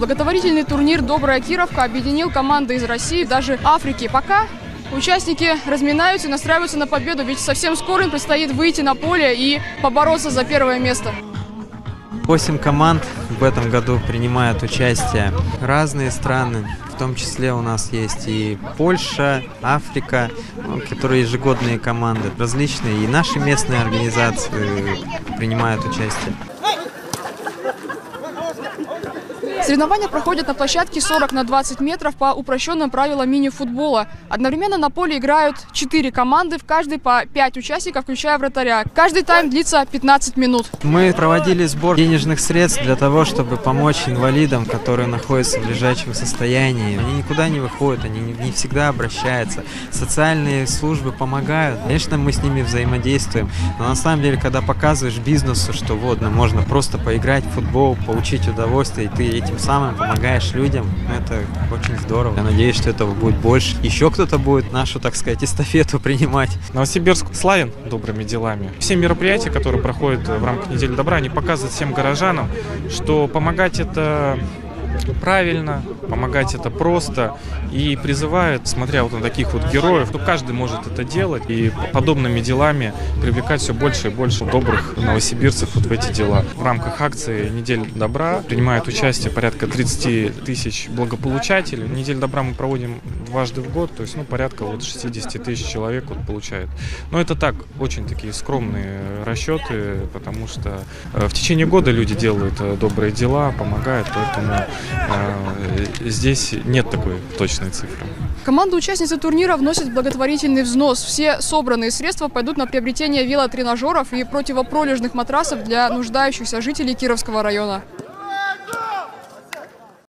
Благотворительный турнир «Добрая Кировка» объединил команды из России, даже Африки. Пока участники разминаются и настраиваются на победу, ведь совсем скоро им предстоит выйти на поле и побороться за первое место. Восемь команд в этом году принимают участие. Разные страны, в том числе у нас есть и Польша, Африка, ну, которые ежегодные команды, различные. И наши местные организации принимают участие. Соревнования проходят на площадке 40 на 20 метров по упрощенным правилам мини-футбола. Одновременно на поле играют 4 команды, в каждой по 5 участников, включая вратаря. Каждый тайм длится 15 минут. Мы проводили сбор денежных средств для того, чтобы помочь инвалидам, которые находятся в лежачем состоянии. Они никуда не выходят, они не, всегда обращаются. Социальные службы помогают. Конечно, мы с ними взаимодействуем. Но на самом деле, когда показываешь бизнесу, что вот, ну, можно просто поиграть в футбол, получить удовольствие, и ты этим самым помогаешь людям, это очень здорово. Я надеюсь, что этого будет больше. Еще кто-то будет нашу, так сказать, эстафету принимать. Новосибирск славен добрыми делами. Все мероприятия, которые проходят в рамках недели добра, они показывают всем горожанам, что помогать это правильно, помогать это просто и призывают, смотря вот на таких вот героев, то каждый может это делать и подобными делами привлекать все больше и больше добрых новосибирцев вот в эти дела. В рамках акции «Неделя добра» принимают участие порядка 30 тысяч благополучателей. «Неделю добра» мы проводим дважды в год, то есть ну, порядка вот 60 тысяч человек вот получает. Но это так, очень такие скромные расчеты, потому что э, в течение года люди делают э, добрые дела, помогают, поэтому здесь нет такой точной цифры. Команда-участницы турнира вносит благотворительный взнос. Все собранные средства пойдут на приобретение велотренажеров и противопролежных матрасов для нуждающихся жителей Кировского района.